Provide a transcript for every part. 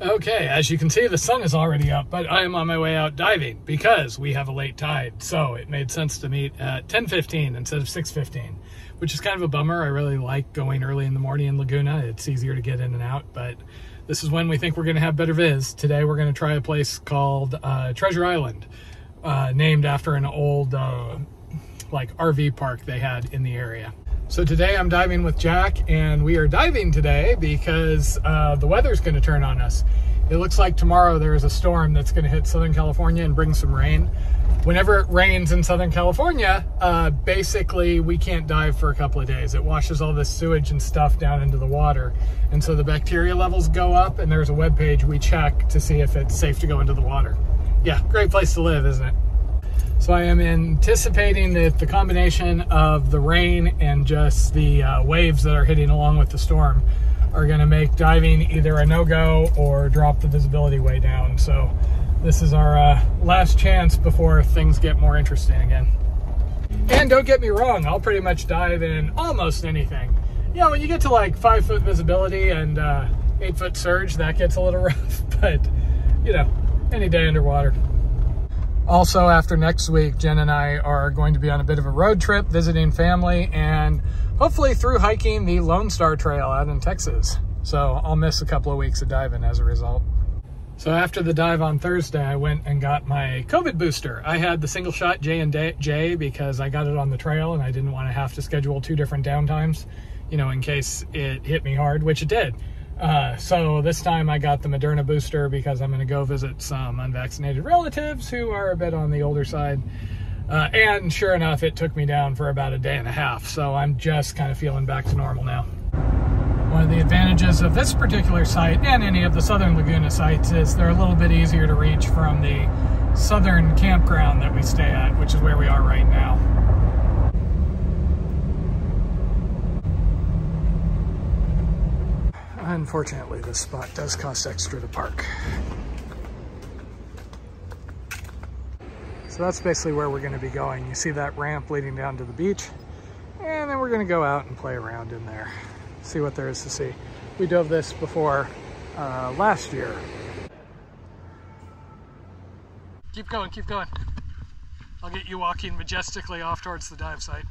Okay, as you can see, the sun is already up, but I am on my way out diving because we have a late tide. So it made sense to meet at 10.15 instead of 6.15, which is kind of a bummer. I really like going early in the morning in Laguna. It's easier to get in and out, but this is when we think we're going to have better viz. Today we're going to try a place called uh, Treasure Island, uh, named after an old uh, like RV park they had in the area. So today I'm diving with Jack and we are diving today because uh, the weather's gonna turn on us. It looks like tomorrow there is a storm that's gonna hit Southern California and bring some rain. Whenever it rains in Southern California, uh, basically we can't dive for a couple of days. It washes all this sewage and stuff down into the water. And so the bacteria levels go up and there's a web page we check to see if it's safe to go into the water. Yeah, great place to live, isn't it? So I am anticipating that the combination of the rain and just the uh, waves that are hitting along with the storm are going to make diving either a no-go or drop the visibility way down. So this is our uh, last chance before things get more interesting again. And don't get me wrong, I'll pretty much dive in almost anything. Yeah, when you get to like five foot visibility and uh, eight foot surge, that gets a little rough, but you know, any day underwater. Also, after next week, Jen and I are going to be on a bit of a road trip visiting family and hopefully through hiking the Lone Star Trail out in Texas. So I'll miss a couple of weeks of diving as a result. So after the dive on Thursday, I went and got my COVID booster. I had the single shot J and J because I got it on the trail and I didn't want to have to schedule two different downtimes, you know, in case it hit me hard, which it did. Uh, so this time I got the Moderna booster because I'm going to go visit some unvaccinated relatives who are a bit on the older side. Uh, and sure enough, it took me down for about a day and a half. So I'm just kind of feeling back to normal now. One of the advantages of this particular site and any of the Southern Laguna sites is they're a little bit easier to reach from the southern campground that we stay at, which is where we are right now. Unfortunately, this spot does cost extra to park. So that's basically where we're gonna be going. You see that ramp leading down to the beach, and then we're gonna go out and play around in there, see what there is to see. We dove this before uh, last year. Keep going, keep going. I'll get you walking majestically off towards the dive site.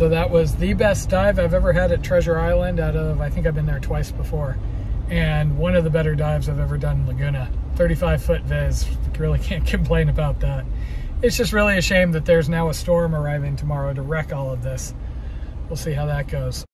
So that was the best dive I've ever had at Treasure Island out of, I think I've been there twice before. And one of the better dives I've ever done in Laguna. 35 foot viz. Really can't complain about that. It's just really a shame that there's now a storm arriving tomorrow to wreck all of this. We'll see how that goes.